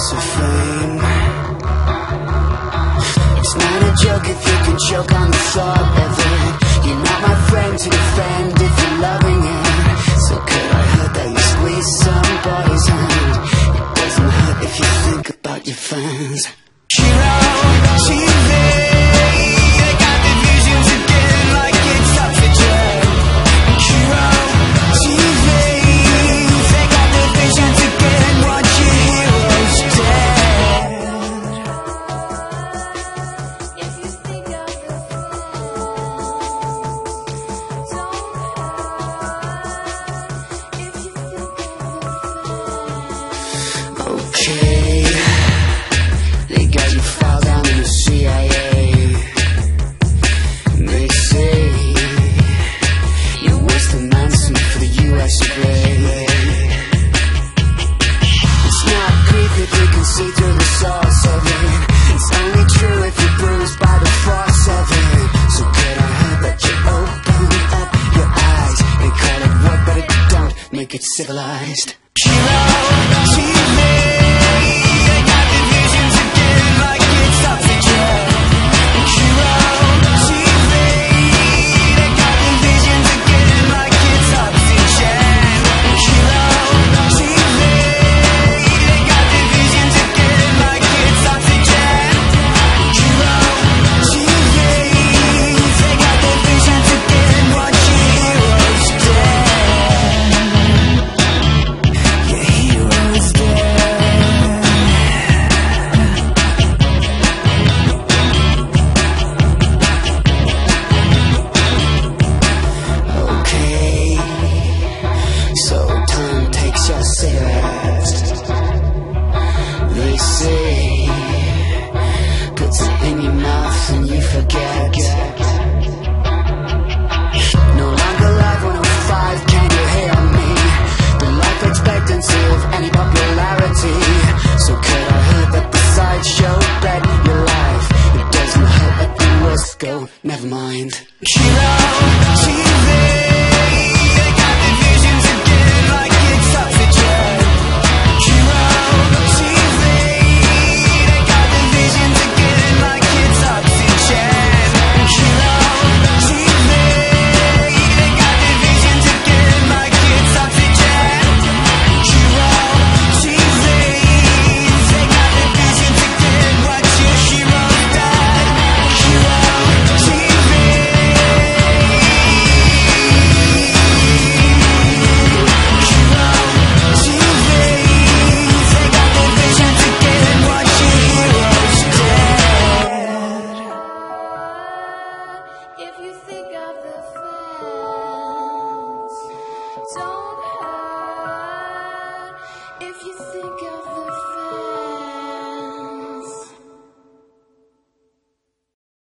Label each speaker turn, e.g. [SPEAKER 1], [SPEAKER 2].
[SPEAKER 1] chance of fame It's not a joke if you can choke on the thought of it. You're not my friend to defend. see through the source of it It's only true if you're bruised by the force of it. So could I have that you open up your eyes and call it work but it don't make it civilized. mind.